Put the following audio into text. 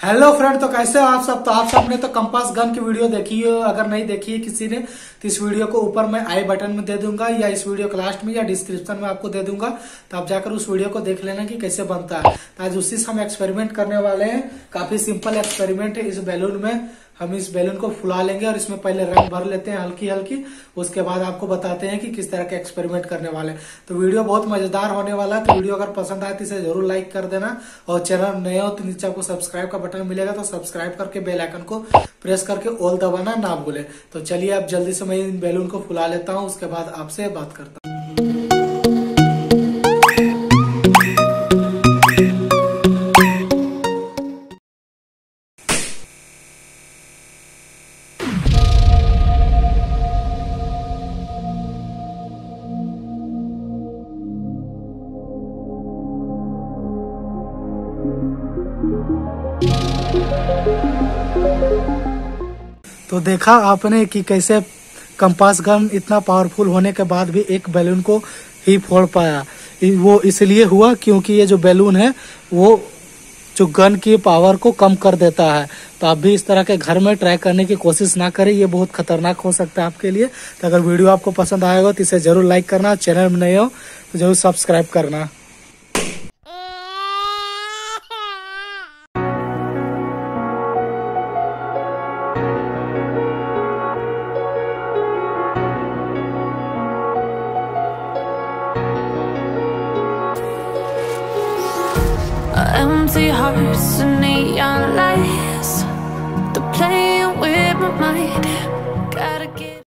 Hello friend तो कैसे हो आप सब? तो आप सबने तो कंपास गन की वीडियो देखी हो। अगर नहीं देखी है किसी ने तो इस वीडियो को ऊपर मैं आई बटन में दे दूँगा, या इस वीडियो के लास्ट में, या डिस्क्रिप्शन में आपको दे दूँगा। तो आप जाकर उस वीडियो को देख लेना कि कैसे बनता है। तो आज उसी से हम एक्सपेरिमेंट करने वाले हैं। काफ़ी सिंपल एक्सपेरिमेंट है इस बैलून में। हम इस बैलून को फुला लेंगे और इसमें पहले रंग भर लेते हैं हल्की हल्की। उसके बाद आपको बताते हैं कि किस तरह के एक्सपेरिमेंट करने वाले तो वीडियो बहुत मज़ेदार होने वाला है। तो वीडियो अगर पसंद आए तो इसे ज़रूर लाइक कर देना। और चैनल नए हो तो नीचे आपको सब्सक्राइब का बटन मिलेगा तो सब्सक्राइब करके बेलाइकन को प्रेस करके ऑल दबाना ना भूले। तो चलिए आप जल्दी से मैं इन बैलून को फुला लेता हूँ। उसके बाद आपसे बात करता हूँ। तो देखा आपने कि कैसे कंपास गन इतना पावरफुल होने के बाद भी एक बैलून को ही फोड़ पाया। वो इसलिए हुआ क्योंकि ये जो बैलून है, वो जो गन की पावर को कम कर देता है। तो आप भी इस तरह के घर में ट्राई करने की कोशिश ना करें, ये बहुत खतरनाक हो सकता है आपके लिए। तो अगर वीडियो आपको पसंद आएगा तो इसे ज़रूर लाइक करना चैनल में नए हो तो ज़रूर सब्सक्राइब करना। Empty hearts and neon lights